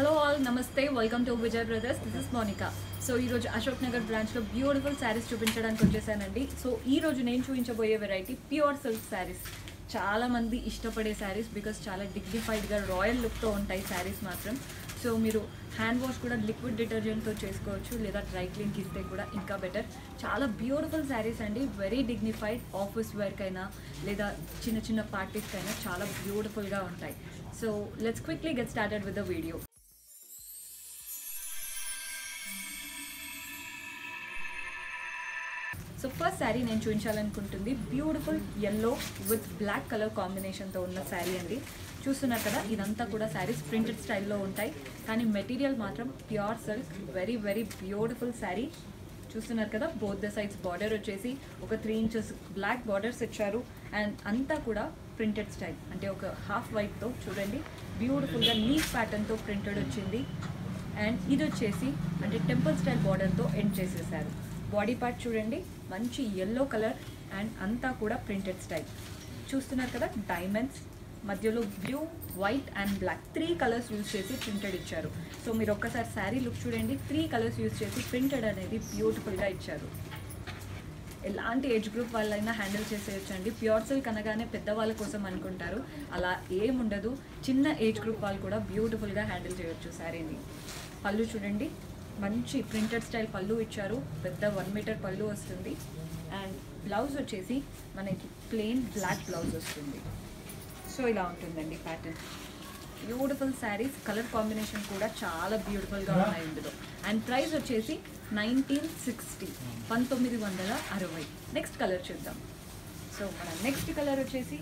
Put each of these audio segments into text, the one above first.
Hello all నమస్తే welcome to Vijay brothers this is Monica so ఈ రోజు అశోక్ నగర్ బ్రాంచ్లో బ్యూటిఫుల్ శారీస్ చూపించడానికి వచ్చేసానండి. సో ఈ రోజు నేను చూపించబోయే వెరైటీ ప్యూర్ సిల్క్ శారీస్ చాలామంది ఇష్టపడే శారీస్ బికాస్ చాలా డిగ్నిఫైడ్గా రాయల్ లుక్తో ఉంటాయి శారీస్ మాత్రం. సో మీరు హ్యాండ్ వాష్ కూడా లిక్విడ్ డిటర్జెంట్తో చేసుకోవచ్చు లేదా డ్రై క్లీన్కి ఇస్తే కూడా ఇంకా బెటర్ చాలా బ్యూటిఫుల్ శారీస్ అండి వెరీ డిగ్నిఫైడ్ ఆఫీస్ వేర్కైనా లేదా చిన్న చిన్న పార్టీస్కైనా చాలా బ్యూటిఫుల్గా ఉంటాయి. So let's quickly get started with the video so first sari నేను చూపించాలనుకుంటుంది. Beautiful yellow with black colour కాంబినేషన్తో ఉన్న శారీ అండి. చూస్తున్నారు కదా ఇదంతా కూడా శారీస్ ప్రింటెడ్ స్టైల్లో ఉంటాయి. కానీ మెటీరియల్ మాత్రం pure silk very very beautiful sari. చూస్తున్నారు కదా బోత్ ద సైడ్స్ బార్డర్ వచ్చేసి ఒక త్రీ ఇంచెస్ బ్లాక్ బార్డర్స్ ఇచ్చారు. అండ్ అంతా కూడా ప్రింటెడ్ స్టైల్ అంటే ఒక హాఫ్ వైట్తో చూడండి. బ్యూటిఫుల్గా నీట్ ప్యాటర్న్తో ప్రింటెడ్ వచ్చింది. అండ్ ఇది వచ్చేసి అంటే టెంపుల్ స్టైల్ బార్డర్తో ఎండ్ చేసేసారు. బాడీ పార్ట్ చూడండి. మంచి ఎల్లో కలర్ అండ్ అంతా కూడా ప్రింటెడ్ స్టైల్ చూస్తున్నారు కదా డైమండ్స్ మధ్యలో blue white and black three colours use చేసి ప్రింటెడ్ ఇచ్చారు. సో మీరు ఒక్కసారి శారీ లుక్ చూడండి. త్రీ కలర్స్ యూజ్ చేసి ప్రింటెడ్ అనేది బ్యూటిఫుల్గా ఇచ్చారు. ఎలాంటి ఏజ్ గ్రూప్ వాళ్ళైనా హ్యాండిల్ చేసేయచ్చు అండి ప్యూర్ సిల్క్ అనగానే పెద్దవాళ్ళ కోసం అనుకుంటారు. అలా ఏముండదు చిన్న ఏజ్ గ్రూప్ వాళ్ళు కూడా బ్యూటిఫుల్గా హ్యాండిల్ చేయొచ్చు శారీని పళ్ళు చూడండి. మంచి ప్రింటెడ్ స్టైల్ పళ్ళు ఇచ్చారు. పెద్ద వన్ మీటర్ పళ్ళు వస్తుంది. అండ్ బ్లౌజ్ వచ్చేసి మనకి ప్లెయిన్ బ్లాక్ బ్లౌజ్ వస్తుంది. సో ఇలా ఉంటుందండి pattern beautiful saris colour combination కూడా చాలా బ్యూటిఫుల్గా ఉన్నాయి ఇందులో. అండ్ ప్రైస్ వచ్చేసి నైన్టీన్ సిక్స్టీ పంతొమ్మిది వందల అరవై. నెక్స్ట్ కలర్ చూద్దాం. సో మన నెక్స్ట్ కలర్ వచ్చేసి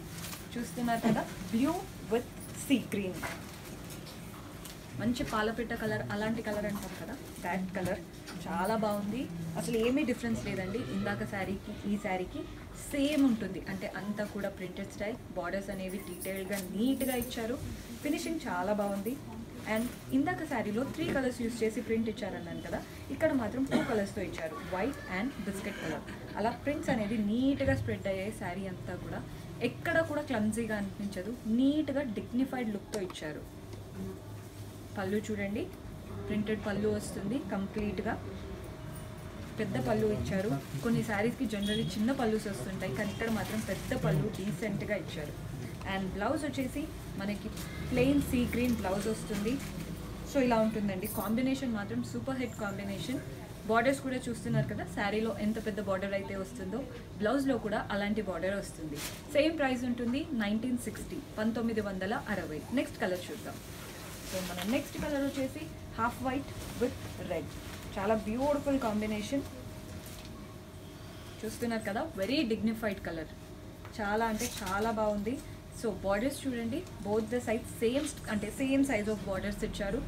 చూస్తున్నారు కదా బ్లూ విత్ సీ గ్రీన్ మంచి పాలపిట్ట కలర్ అలాంటి కలర్ అంటాం కదా దాట్ కలర్ చాలా బాగుంది. అసలు ఏమీ డిఫరెన్స్ లేదండి. ఇందాక శారీకి ఈ శారీకి సేమ్ ఉంటుంది. అంటే అంతా కూడా ప్రింటెడ్ స్టైల్ బార్డర్స్ అనేవి డీటెయిల్గా నీట్గా ఇచ్చారు. ఫినిషింగ్ చాలా బాగుంది. అండ్ ఇందాక శారీలో త్రీ కలర్స్ యూస్ చేసి ప్రింట్ ఇచ్చారన్నాను కదా ఇక్కడ మాత్రం టూ కలర్స్తో ఇచ్చారు వైట్ అండ్ బిస్కెట్ కలర్ అలా ప్రింట్స్ అనేది నీట్గా స్ప్రెడ్ అయ్యాయి శారీ అంతా కూడా ఎక్కడ కూడా క్లమ్జీగా అనిపించదు. నీట్గా డిగ్నిఫైడ్ లుక్తో ఇచ్చారు. పళ్ళు చూడండి. ప్రింటెడ్ పళ్ళు వస్తుంది కంప్లీట్గా. పెద్ద పళ్ళు ఇచ్చారు. కొన్ని శారీస్కి జనరల్లీ చిన్న పళ్ళుస్ వస్తుంటాయి. కానీ ఇక్కడ మాత్రం పెద్ద పళ్ళు డీసెంట్గా ఇచ్చారు. అండ్ బ్లౌజ్ వచ్చేసి మనకి ప్లెయిన్ సీ గ్రీన్ బ్లౌజ్ వస్తుంది. సో ఇలా ఉంటుందండి. కాంబినేషన్ మాత్రం సూపర్ హిట్ కాంబినేషన్ బార్డర్స్ కూడా చూస్తున్నారు కదా? శారీలో ఎంత పెద్ద బార్డర్ అయితే వస్తుందో బ్లౌజ్లో కూడా అలాంటి బార్డర్ వస్తుంది. సేమ్ ప్రైస్ ఉంటుంది నైన్టీన్ సిక్స్టీ పంతొమ్మిది వందల అరవై. నెక్స్ట్ కలర్ చూద్దాం. సో మన నెక్స్ట్ కలర్ వచ్చేసి హాఫ్ వైట్ విత్ రెడ్ చాలా బ్యూటిఫుల్ కాంబినేషన్ చూస్తున్నారు కదా? వెరీ డిగ్నిఫైడ్ కలర్ చాలా అంటే చాలా బాగుంది. సో బార్డర్స్ చూడండి. బోత్ ద సైజ్ సేమ్ అంటే సేమ్ సైజ్ ఆఫ్ బార్డర్స్ ఇచ్చారు.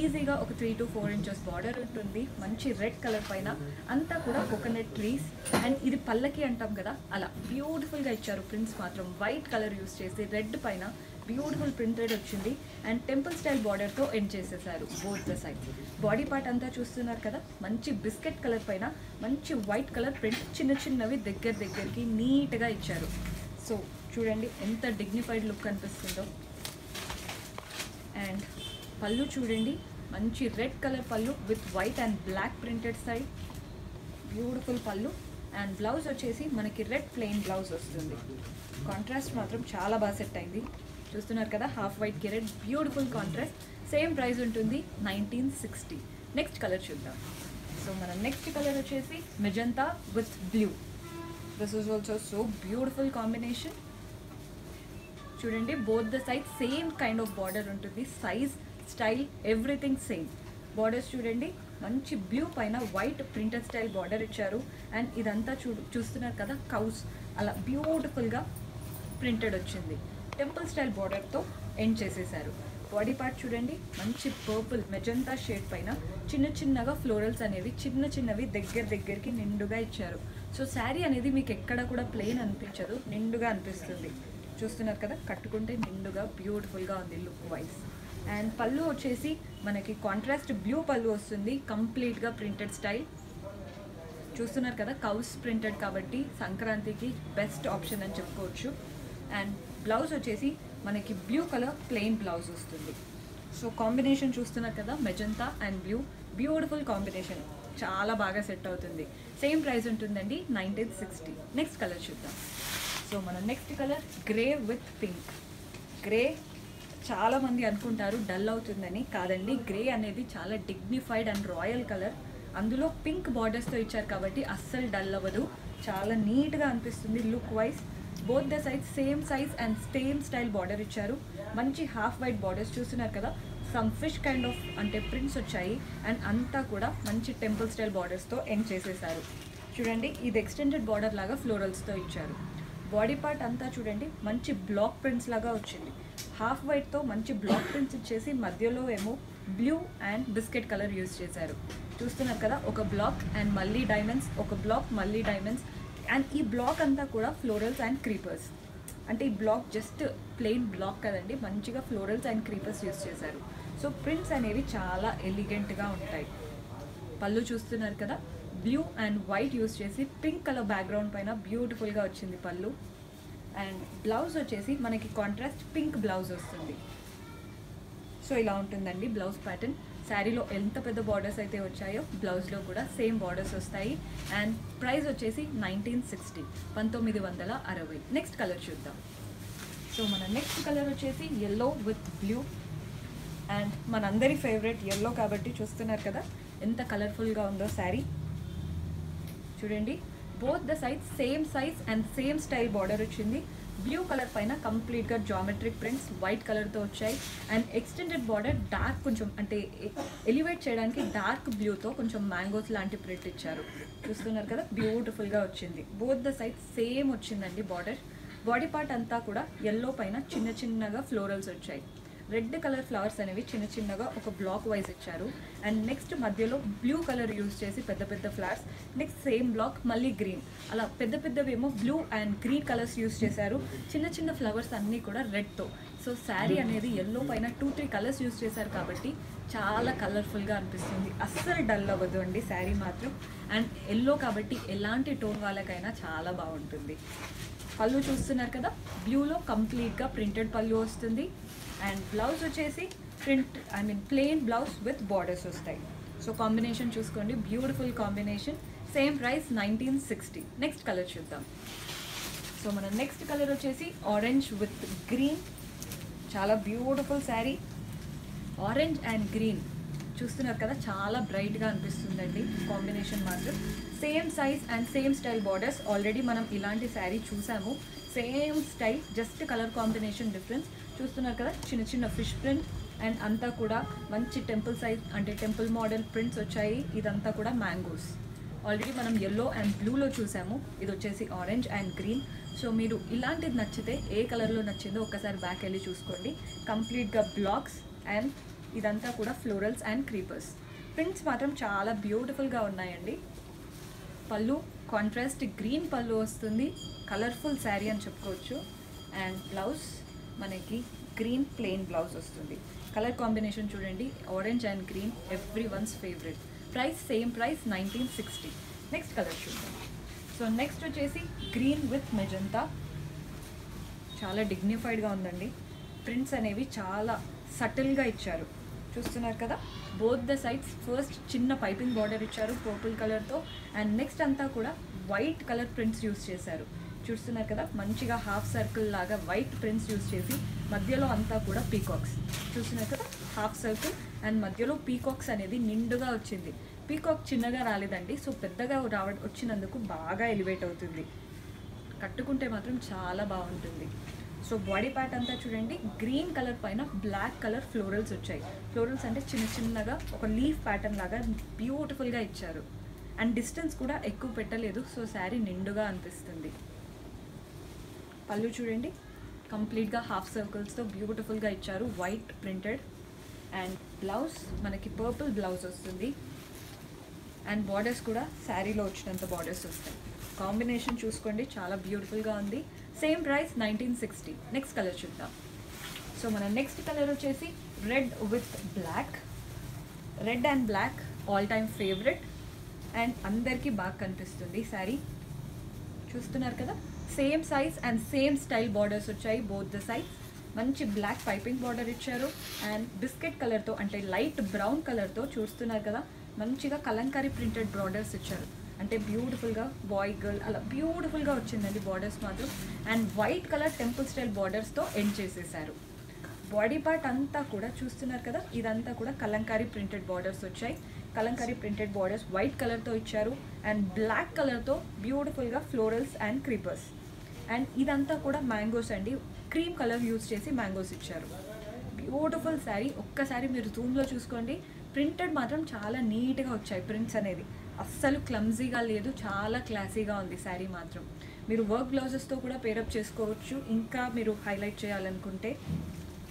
ఈజీగా ఒక three to four inches border ఉంటుంది. మంచి రెడ్ కలర్ పైన. అంతా కూడా కోకోనట్ ట్రీస్ అండ్ ఇది పల్లకి అంటాం కదా? అలా బ్యూటిఫుల్గా ఇచ్చారు. ప్రింట్స్ మాత్రం వైట్ కలర్ యూస్ చేసి రెడ్ పైన బ్యూటిఫుల్ ప్రింటెడ్ వచ్చింది అండ్ టెంపుల్ స్టైల్ బార్డర్తో ఎండ్ చేసేసారు both the side body part అంతా చూస్తున్నారు కదా మంచి బిస్కెట్ కలర్ పైన మంచి వైట్ కలర్ ప్రింట్ చిన్న చిన్నవి దగ్గర దగ్గరికి నీట్గా ఇచ్చారు. సో చూడండి ఎంత డిగ్నిఫైడ్ లుక్ అనిపిస్తుందో. అండ్ పళ్ళు చూడండి మంచి red colour pallu with white and black printed side beautiful pallu. And blouse వచ్చేసి మనకి రెడ్ ప్లెయిన్ బ్లౌజ్ వస్తుంది. కాంట్రాస్ట్ మాత్రం చాలా బాగా సెట్ అయింది. చూస్తున్నారు కదా half white carrot beautiful contrast same price ఉంటుంది నైన్టీన్ సిక్స్టీ నెక్స్ట్ కలర్ చూద్దాం. సో మన నెక్స్ట్ కలర్ వచ్చేసి magenta with blue this is also so beautiful combination చూడండి both the size same kind of border ఉంటుంది size style everything same borders చూడండి మంచి blue పైన white printed style border ఇచ్చారు. And ఇదంతా చూ చూస్తున్నారు కదా కౌస్ అలా బ్యూటిఫుల్గా ప్రింటెడ్ వచ్చింది. టెంపుల్ స్టైల్ బార్డర్తో ఎండ్ చేసేసారు బాడీ పార్ట్ చూడండి మంచి పర్పుల్ మెజంతా షేడ్ పైన చిన్న చిన్నగా ఫ్లోరల్స్ అనేవి చిన్న చిన్నవి దగ్గర దగ్గరికి నిండుగా ఇచ్చారు. సో శారీ అనేది మీకు ఎక్కడ కూడా ప్లెయిన్ అనిపించదు నిండుగా అనిపిస్తుంది. చూస్తున్నారు కదా కట్టుకుంటే నిండుగా బ్యూటిఫుల్గా ఉంది లుక్ వైజ్. అండ్ పళ్ళు వచ్చేసి మనకి కాంట్రాస్ట్ బ్లూ పళ్ళు వస్తుంది కంప్లీట్గా ప్రింటెడ్ స్టైల్. చూస్తున్నారు కదా కౌస్ ప్రింటెడ్ కాబట్టి సంక్రాంతికి బెస్ట్ ఆప్షన్ అని చెప్పుకోవచ్చు. అండ్ బ్లౌజ్ వచ్చేసి మనకి బ్లూ కలర్ ప్లెయిన్ బ్లౌజ్ వస్తుంది. సో కాంబినేషన్ చూస్తున్నారు కదా magenta and blue beautiful combination చాలా బాగా సెట్ అవుతుంది. సేమ్ ప్రైస్ ఉంటుందండి నైన్టీన్ సిక్స్టీ నెక్స్ట్ కలర్ చూద్దాం. సో మన next colour grey with pink grey చాలామంది అనుకుంటారు డల్ అవుతుందని. కాదండి గ్రే అనేది చాలా డిగ్నిఫైడ్ అండ్ రాయల్ కలర్ అందులో పింక్ బార్డర్స్తో ఇచ్చారు కాబట్టి అస్సలు డల్ అవ్వదు. చాలా నీట్గా అనిపిస్తుంది look wise both the size same size and same style border ఇచ్చారు. మంచి హాఫ్ వైట్ బార్డర్స్ చూస్తున్నారు కదా. సమ్ ఫిష్ కైండ్ ఆఫ్ అంటే ప్రింట్స్ వచ్చాయి. అండ్ అంతా కూడా మంచి టెంపుల్ స్టైల్ బార్డర్స్తో ఎండ్ చేసేసారు. చూడండి ఇది ఎక్స్టెండెడ్ బార్డర్ లాగా ఫ్లోరల్స్తో ఇచ్చారు. బాడీ పార్ట్ అంతా చూడండి మంచి బ్లాక్ ప్రింట్స్ లాగా వచ్చింది. హాఫ్ వైట్తో మంచి బ్లాక్ ప్రింట్స్ ఇచ్చేసి మధ్యలో ఏమో blue and biscuit colour use చేశారు. చూస్తున్నారు కదా ఒక బ్లాక్ అండ్ మళ్ళీ డైమండ్స్ ఒక బ్లాక్ మళ్ళీ డైమండ్స్ అండ్ ఈ బ్లాక్ అంతా కూడా ఫ్లోరల్స్ అండ్ క్రీపర్స్ అంటే ఈ బ్లాక్ జస్ట్ ప్లెయిన్ బ్లాక్ కదండి మంచిగా ఫ్లోరల్స్ అండ్ క్రీపర్స్ యూస్ చేశారు. సో ప్రింట్స్ అనేవి చాలా ఎలిగెంట్గా ఉంటాయి. పళ్ళు చూస్తున్నారు కదా బ్లూ అండ్ వైట్ యూస్ చేసి పింక్ కలర్ బ్యాక్గ్రౌండ్ పైన బ్యూటిఫుల్గా వచ్చింది పళ్ళు. అండ్ బ్లౌజ్ వచ్చేసి మనకి కాంట్రాస్ట్ పింక్ బ్లౌజ్ వస్తుంది. సో ఇలా ఉంటుందండి బ్లౌజ్ ప్యాటర్న్ శారీలో ఎంత పెద్ద బార్డర్స్ అయితే వచ్చాయో బ్లౌజ్లో కూడా సేమ్ బార్డర్స్ వస్తాయి. అండ్ ప్రైస్ వచ్చేసి నైన్టీన్ సిక్స్టీ పంతొమ్మిది వందల అరవై. నెక్స్ట్ కలర్ చూద్దాం. సో మన నెక్స్ట్ కలర్ వచ్చేసి ఎల్లో విత్ బ్లూ అండ్ మనందరి ఫేవరెట్ ఎల్లో కాబట్టి చూస్తున్నారు కదా ఎంత కలర్ఫుల్గా ఉందో శారీ. చూడండి. Both the size same size and same style border వచ్చింది. బ్లూ కలర్ పైన కంప్లీట్గా జామెట్రిక్ ప్రింట్స్ వైట్ కలర్తో వచ్చాయి. అండ్ ఎక్స్టెండెడ్ బార్డర్ డార్క్ కొంచెం అంటే ఎలివేట్ చేయడానికి డార్క్ బ్లూతో కొంచెం మ్యాంగోస్ లాంటి ప్రింట్ ఇచ్చారు. చూస్తున్నారు కదా? బ్యూటిఫుల్గా వచ్చింది. బోత్ ద సైజ్ సేమ్ వచ్చిందండి బార్డర్ బాడీ పార్ట్ అంతా కూడా ఎల్లో పైన చిన్న చిన్నగా ఫ్లోరల్స్ వచ్చాయి. రెడ్ కలర్ ఫ్లవర్స్ అనేవి చిన్న చిన్నగా ఒక బ్లాక్ వైజ్ ఇచ్చారు. అండ్ నెక్స్ట్ మధ్యలో బ్లూ కలర్ యూస్ చేసి పెద్ద పెద్ద ఫ్లవర్స్ నెక్స్ట్ సేమ్ బ్లాక్ మళ్ళీ గ్రీన్. అలా పెద్ద పెద్దవేమో blue and green colours use చేశారు. చిన్న చిన్న ఫ్లవర్స్ అన్నీ కూడా రెడ్తో సో శారీ అనేది ఎల్లో పైన టూ త్రీ కలర్స్ యూస్ చేశారు కాబట్టి చాలా కలర్ఫుల్గా అనిపిస్తుంది. అస్సలు డల్ అవ్వదు అండి శారీ మాత్రం. అండ్ ఎల్లో కాబట్టి ఎలాంటి టోన్ వాళ్ళకైనా చాలా బాగుంటుంది. పళ్ళు చూస్తున్నారు కదా? బ్లూలో కంప్లీట్గా ప్రింటెడ్ పళ్ళు వస్తుంది. అండ్ బ్లౌజ్ వచ్చేసి print I mean plain blouse with borders వస్తాయి. సో కాంబినేషన్ చూసుకోండి. Beautiful combination same price nineteen sixty next colour చూద్దాం. సో మన నెక్స్ట్ కలర్ వచ్చేసి ఆరెంజ్ విత్ గ్రీన్ చాలా beautiful sari orange and green చూస్తున్నారు కదా చాలా బ్రైట్గా అనిపిస్తుందండి కాంబినేషన్ మాత్రం. Same size and same style borders already మనం ఇలాంటి శారీ చూసాము. Same style just colour combination difference చూస్తున్నారు కదా చిన్న చిన్న ఫిష్ ప్రింట్ అండ్ అంతా కూడా మంచి టెంపుల్ సైజ్ అంటే టెంపుల్ మోడల్ ప్రింట్స్ వచ్చాయి. ఇదంతా కూడా మ్యాంగోస్ ఆల్రెడీ మనం ఎల్లో అండ్ బ్లూలో చూసాము. ఇది వచ్చేసి ఆరెంజ్ అండ్ గ్రీన్ సో మీరు ఇలాంటిది నచ్చితే ఏ కలర్లో నచ్చిందో ఒక్కసారి బ్యాక్ వెళ్ళి చూసుకోండి. కంప్లీట్గా బ్లాక్స్ అండ్ ఇదంతా కూడా ఫ్లోరల్స్ అండ్ క్రీపర్స్ ప్రింట్స్ మాత్రం చాలా బ్యూటిఫుల్గా ఉన్నాయండి. పళ్ళు కాంట్రాస్ట్ గ్రీన్ పళ్ళు వస్తుంది. కలర్ఫుల్ శారీ అని చెప్పుకోవచ్చు. అండ్ బ్లౌజ్ మనకి గ్రీన్ ప్లెయిన్ బ్లౌజ్ వస్తుంది. కలర్ కాంబినేషన్ చూడండి. Orange and green everyone's favourite price same price nineteen sixty next colour చూద్దాం. సో నెక్స్ట్ వచ్చేసి గ్రీన్ విత్ మెజంతా చాలా డిగ్నిఫైడ్గా ఉందండి. ప్రింట్స్ అనేవి చాలా సటిల్గా ఇచ్చారు. చూస్తున్నారు కదా? బోత్ ద సైడ్స్ ఫస్ట్ చిన్న పైపింగ్ బార్డర్ ఇచ్చారు పర్పుల్ కలర్తో అండ్ నెక్స్ట్ అంతా కూడా వైట్ కలర్ ప్రింట్స్ యూస్ చేశారు. చూస్తున్నారు కదా? మంచిగా హాఫ్ సర్కిల్ లాగా వైట్ ప్రింట్స్ యూస్ చేసి మధ్యలో అంతా కూడా పీకాక్స్ చూస్తున్నారు కదా? హాఫ్ సర్కిల్ అండ్ మధ్యలో పీకాక్స్ అనేది నిండుగా వచ్చింది. పీకాక్ చిన్నగా రాలేదండి సో పెద్దగా రావ వచ్చినందుకు బాగా ఎలివేట్ అవుతుంది. కట్టుకుంటే మాత్రం చాలా బాగుంటుంది. సో బాడీ పార్ట్ అంతా చూడండి గ్రీన్ కలర్ పైన బ్లాక్ కలర్ ఫ్లోరల్స్ వచ్చాయి. ఫ్లోరల్స్ అంటే చిన్న చిన్నగా ఒక లీఫ్ ప్యాటర్న్ లాగా బ్యూటిఫుల్గా ఇచ్చారు. అండ్ డిస్టెన్స్ కూడా ఎక్కువ పెట్టలేదు సో శారీ నిండుగా అనిపిస్తుంది. పళ్ళు చూడండి కంప్లీట్గా హాఫ్ సర్కిల్స్తో బ్యూటిఫుల్గా ఇచ్చారు వైట్ ప్రింటెడ్ అండ్ బ్లౌజ్ మనకి పర్పుల్ బ్లౌజ్ వస్తుంది. అండ్ బార్డర్స్ కూడా శారీలో వచ్చినంత బార్డర్స్ వస్తాయి. కాంబినేషన్ చూసుకోండి చాలా బ్యూటిఫుల్గా ఉంది. Same price nineteen sixty next colour చూద్దాం. సో మన నెక్స్ట్ కలర్ వచ్చేసి red with black red and black all time favourite and అందరికీ బాగా కనిపిస్తుంది శారీ చూస్తున్నారు కదా? Same size and same style borders వచ్చాయి బోత్ ద సైజ్ మంచి బ్లాక్ పైపింగ్ బార్డర్ ఇచ్చారు. అండ్ బిస్కెట్ కలర్తో అంటే లైట్ బ్రౌన్ కలర్తో చూస్తున్నారు కదా? మంచిగా కలంకారీ ప్రింటెడ్ బార్డర్స్ ఇచ్చారు. అంటే బ్యూటిఫుల్గా బాయ్ గర్ల్ అలా బ్యూటిఫుల్గా వచ్చిందండి బార్డర్స్ మాత్రం. And white colour temple style బార్డర్స్తో end చేసేసారు. బాడీ పార్ట్ అంతా కూడా చూస్తున్నారు కదా ఇదంతా కూడా కలంకారీ ప్రింటెడ్ బార్డర్స్ వచ్చాయి. కలంకారీ ప్రింటెడ్ బార్డర్స్ వైట్ కలర్తో ఇచ్చారు. అండ్ బ్లాక్ కలర్తో బ్యూటిఫుల్గా ఫ్లోరల్స్ అండ్ క్రీపర్స్ అండ్ ఇదంతా కూడా మ్యాంగోస్ అండి. క్రీమ్ కలర్ యూజ్ చేసి మ్యాంగోస్ ఇచ్చారు. బ్యూటిఫుల్ శారీ ఒక్కసారి మీరు జూమ్లో చూసుకోండి. ప్రింటెడ్ మాత్రం చాలా నీట్గా వచ్చాయి ప్రింట్స్ అనేది. అస్సలు క్లమ్జీగా లేదు చాలా క్లాసీగా ఉంది శారీ మాత్రం. మీరు వర్క్ బ్లౌజెస్తో కూడా పేరప్ చేసుకోవచ్చు. ఇంకా మీరు హైలైట్ చేయాలనుకుంటే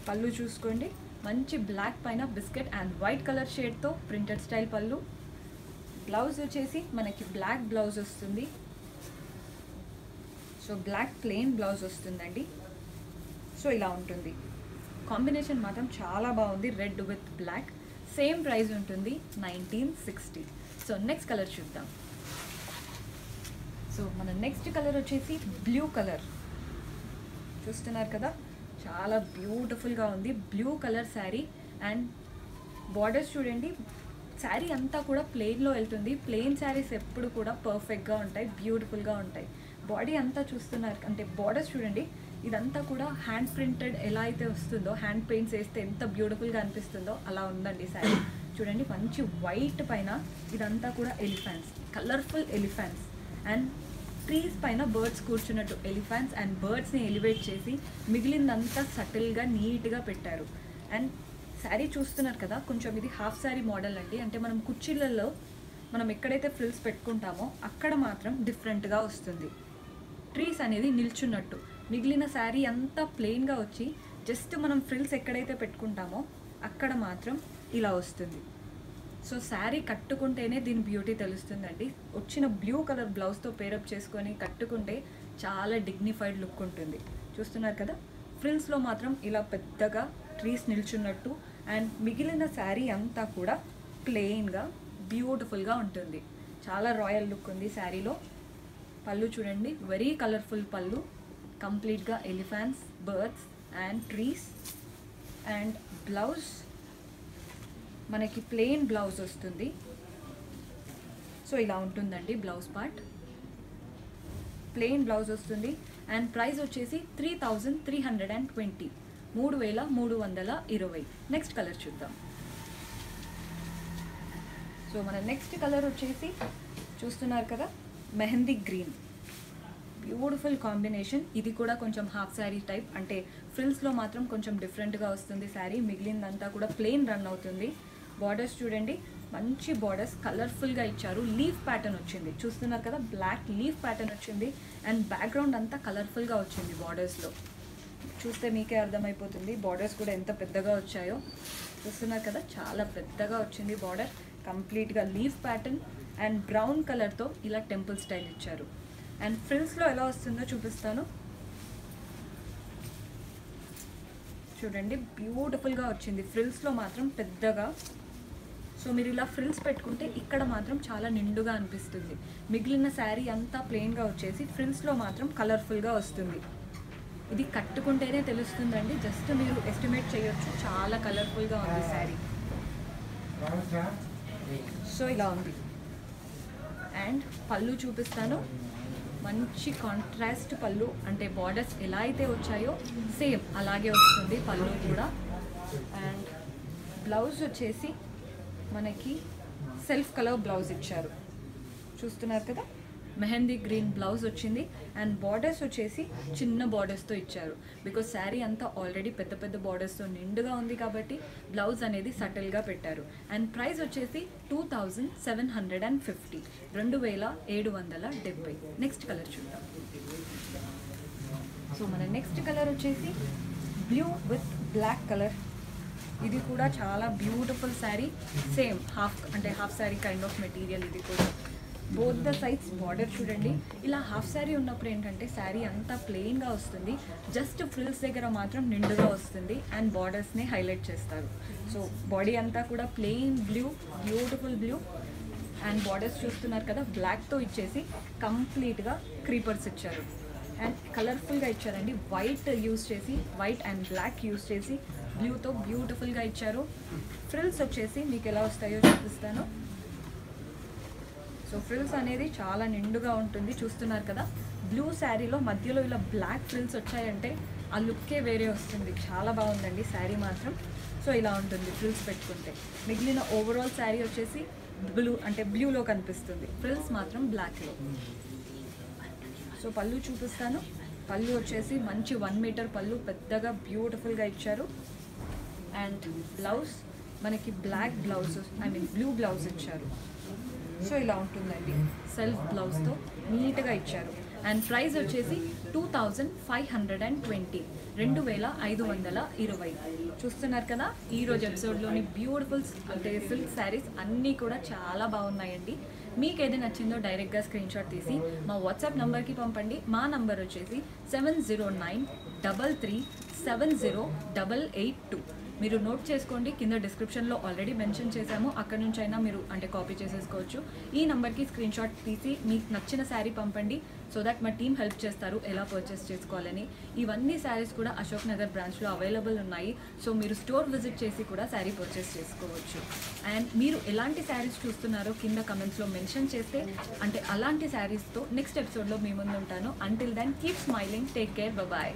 పళ్ళు చూసుకోండి. మంచి బ్లాక్ పైన బిస్కెట్ అండ్ వైట్ కలర్ షేడ్తో ప్రింటెడ్ స్టైల్ పళ్ళు. బ్లౌజ్ వచ్చేసి మనకి బ్లాక్ బ్లౌజ్ వస్తుంది. సో బ్లాక్ ప్లెయిన్ బ్లౌజ్ వస్తుందండి. సో ఇలా ఉంటుంది. కాంబినేషన్ మాత్రం చాలా బాగుంది. Red with black same price ఉంటుంది. Nineteen sixty so next colour చూద్దాం. సో మన నెక్స్ట్ కలర్ వచ్చేసి బ్లూ కలర్ చూస్తున్నారు కదా? చాలా బ్యూటిఫుల్గా ఉంది. Blue colour sari and borders చూడండి శారీ అంతా కూడా ప్లెయిన్లో వెళ్తుంది. ప్లెయిన్ శారీస్ ఎప్పుడు కూడా పర్ఫెక్ట్గా ఉంటాయి బ్యూటిఫుల్గా ఉంటాయి. బాడీ అంతా చూస్తున్నారు అంటే బార్డర్స్ చూడండి ఇదంతా కూడా హ్యాండ్ ప్రింటెడ్ ఎలా అయితే వస్తుందో హ్యాండ్ పెయింట్స్ వేస్తే ఎంత బ్యూటిఫుల్గా అనిపిస్తుందో అలా ఉందండి శారీ చూడండి మంచి వైట్ పైన ఇదంతా కూడా elephants colourful elephants and trees పైన బర్డ్స్ కూర్చున్నట్టు ఎలిఫెంట్స్ అండ్ బర్డ్స్ని ఎలివేట్ చేసి మిగిలిందంతా సటిల్గా నీట్గా పెట్టారు. అండ్ శారీ చూస్తున్నారు కదా కొంచెం ఇది హాఫ్ శారీ మోడల్ అండి. అంటే మనం కుర్చీలలో మనం ఎక్కడైతే ఫ్రిల్స్ పెట్టుకుంటామో అక్కడ మాత్రం డిఫరెంట్గా వస్తుంది. ట్రీస్ అనేది నిల్చున్నట్టు. మిగిలిన శారీ అంతా ప్లెయిన్గా వచ్చి జస్ట్ మనం ఫ్రిల్స్ ఎక్కడైతే పెట్టుకుంటామో అక్కడ మాత్రం ఇలా వస్తుంది. సో శారీ కట్టుకుంటేనే దీని బ్యూటీ తెలుస్తుందండి. వచ్చిన బ్లూ కలర్ బ్లౌజ్తో పేరప్ చేసుకొని కట్టుకుంటే చాలా డిగ్నిఫైడ్ లుక్ ఉంటుంది. చూస్తున్నారు కదా? ఫ్రిల్స్లో మాత్రం ఇలా పెద్దగా ట్రీస్ నిల్చున్నట్టు అండ్ మిగిలిన శారీ అంతా కూడా ప్లెయిన్గా బ్యూటిఫుల్గా ఉంటుంది. చాలా రాయల్ లుక్ ఉంది శారీలో. పళ్ళు చూడండి. వెరీ కలర్ఫుల్ పళ్ళు. కంప్లీట్గా elephants birds and trees and blouse మనకి ప్లెయిన్ బ్లౌజ్ వస్తుంది. సో ఇలా ఉంటుందండి బ్లౌజ్ పార్ట్ ప్లెయిన్ బ్లౌజ్ వస్తుంది. అండ్ ప్రైస్ వచ్చేసి three thousand three hundred and twenty మూడు వేల మూడు వందల ఇరవై. నెక్స్ట్ కలర్ చూద్దాం. సో మన నెక్స్ట్ కలర్ వచ్చేసి చూస్తున్నారు కదా మెహందీ గ్రీన్. బ్యూటిఫుల్ కాంబినేషన్ ఇది కూడా కొంచెం హాఫ్ శారీ టైప్ అంటే ఫ్రిల్స్లో మాత్రం కొంచెం డిఫరెంట్గా వస్తుంది శారీ మిగిలిందంతా కూడా ప్లెయిన్ రన్ అవుతుంది. బార్డర్స్ చూడండి. మంచి బార్డర్స్ కలర్ఫుల్గా ఇచ్చారు. లీఫ్ ప్యాటర్న్ వచ్చింది. చూస్తున్నారు కదా బ్లాక్ లీఫ్ ప్యాటర్న్ వచ్చింది. అండ్ బ్యాక్గ్రౌండ్ అంతా కలర్ఫుల్గా వచ్చింది బార్డర్స్లో చూస్తే మీకే అర్థమైపోతుంది. బార్డర్స్ కూడా ఎంత పెద్దగా వచ్చాయో. చూస్తున్నారు కదా చాలా పెద్దగా వచ్చింది బార్డర్ కంప్లీట్గా లీఫ్ ప్యాటర్న్ అండ్ బ్రౌన్ కలర్తో ఇలా టెంపుల్ స్టైల్ ఇచ్చారు. అండ్ ఫ్రిల్స్లో ఎలా వస్తుందో చూపిస్తాను. చూడండి బ్యూటిఫుల్గా వచ్చింది. ఫ్రిల్స్లో మాత్రం పెద్దగా సో మీరు ఇలా ఫ్రిల్స్ పెట్టుకుంటే ఇక్కడ మాత్రం చాలా నిండుగా అనిపిస్తుంది. మిగిలిన శారీ అంతా ప్లెయిన్గా వచ్చేసి ఫ్రిల్స్లో మాత్రం కలర్ఫుల్గా వస్తుంది. ఇది కట్టుకుంటేనే తెలుస్తుందండి. జస్ట్ మీరు ఎస్టిమేట్ చేయొచ్చు. చాలా కలర్ఫుల్గా ఉంది శారీ. సో ఇలా ఉంది. అండ్ పళ్ళు చూపిస్తాను. మంచి కాంట్రాస్ట్ పళ్ళు అంటే బార్డర్స్ ఎలా అయితే వచ్చాయో సేమ్ అలాగే వస్తుంది పళ్ళు కూడా. అండ్ బ్లౌజ్ వచ్చేసి మనకి సెల్ఫ్ కలర్ బ్లౌజ్ ఇచ్చారు. చూస్తున్నారు కదా? మెహందీ గ్రీన్ బ్లౌజ్ వచ్చింది. అండ్ బార్డర్స్ వచ్చేసి చిన్న బార్డర్స్తో ఇచ్చారు. బికాజ్ శారీ అంతా ఆల్రెడీ పెద్ద పెద్ద బార్డర్స్తో నిండుగా ఉంది కాబట్టి బ్లౌజ్ అనేది సటిల్గా పెట్టారు. అండ్ ప్రైస్ వచ్చేసి two thousand seven hundred and fifty రెండు వేల ఏడు వందల డెబ్బై. నెక్స్ట్ కలర్ చూద్దాం. సో మన నెక్స్ట్ కలర్ వచ్చేసి బ్లూ విత్ బ్లాక్ కలర్ ఇది కూడా చాలా బ్యూటిఫుల్ శారీ సేమ్ హాఫ్ అంటే half sari kind of material ఇది కూడా. బోత్ ద సైడ్స్ బార్డర్ చూడండి. ఇలా హాఫ్ శారీ ఉన్నప్పుడు ఏంటంటే శారీ అంతా ప్లెయిన్గా వస్తుంది. జస్ట్ ఫ్రిల్స్ దగ్గర మాత్రం నిండుగా వస్తుంది అండ్ బార్డర్స్ని హైలైట్ చేస్తారు. సో బాడీ అంతా కూడా plain blue beautiful blue and borders చూస్తున్నారు కదా బ్లాక్తో ఇచ్చేసి కంప్లీట్గా క్రీపర్స్ ఇచ్చారు. అండ్ కలర్ఫుల్గా ఇచ్చారండి. వైట్ యూస్ చేసి వైట్ అండ్ బ్లాక్ యూస్ చేసి బ్లూతో బ్యూటిఫుల్గా ఇచ్చారు. ఫ్రిల్స్ వచ్చేసి మీకు ఎలా వస్తాయో చూపిస్తాను. సో ఫ్రిల్స్ అనేది చాలా నిండుగా ఉంటుంది చూస్తున్నారు కదా. బ్లూ శారీలో మధ్యలో ఇలా బ్లాక్ ఫ్రిల్స్ వచ్చాయంటే ఆ లుక్కే వేరే వస్తుంది. చాలా బాగుందండి శారీ మాత్రం. సో ఇలా ఉంటుంది ఫ్రిల్స్ పెట్టుకుంటే. మిగిలిన ఓవరాల్ శారీ వచ్చేసి బ్లూ అంటే బ్లూలో కనిపిస్తుంది. ఫ్రిల్స్ మాత్రం బ్లాక్లో సో పళ్ళు చూపిస్తాను. పళ్ళు వచ్చేసి మంచి వన్ మీటర్ పళ్ళు పెద్దగా బ్యూటిఫుల్గా ఇచ్చారు. అండ్ బ్లౌజ్ మనకి black blouse I mean blue blouse ఇచ్చారు. సో ఇలా ఉంటుందండి. సెల్ఫ్ బ్లౌజ్తో నీట్గా ఇచ్చారు. అండ్ ప్రైస్ వచ్చేసి two thousand five hundred and twenty రెండు వేల ఐదు వందల ఇరవై. చూస్తున్నారు కదా ఈరోజు ఎపిసోడ్లోని బ్యూటిఫుల్ అంటే సిల్క్ శారీస్ అన్నీ కూడా చాలా బాగున్నాయండి. మీకు ఏది నచ్చిందో డైరెక్ట్గా స్క్రీన్ షాట్ తీసి మా వాట్సాప్ నెంబర్కి పంపండి. మా నంబర్ వచ్చేసి seven zero nine double three seven zero double eight two మీరు నోట్ చేసుకోండి కింద డిస్క్రిప్షన్లో ఆల్రెడీ మెన్షన్ చేశాము. అక్కడ నుంచి అయినా మీరు అంటే కాపీ చేసేసుకోవచ్చు. ఈ నెంబర్కి స్క్రీన్ షాట్ తీసి మీకు నచ్చిన శారీ పంపండి సో దట్ మా టీం హెల్ప్ చేస్తారు ఎలా పర్చేస్ చేసుకోవాలని. ఇవన్నీ శారీస్ కూడా అశోక్ నగర్ బ్రాంచ్లో అవైలబుల్ ఉన్నాయి. సో మీరు స్టోర్ విజిట్ చేసి కూడా శారీ పర్చేస్ చేసుకోవచ్చు. అండ్ మీరు ఎలాంటి శారీస్ చూస్తున్నారో కింద కమెంట్స్లో మెన్షన్ చేస్తే అంటే అలాంటి శారీస్తో నెక్స్ట్ ఎపిసోడ్లో మీ ముందు ఉంటాను until then keep smiling take care bye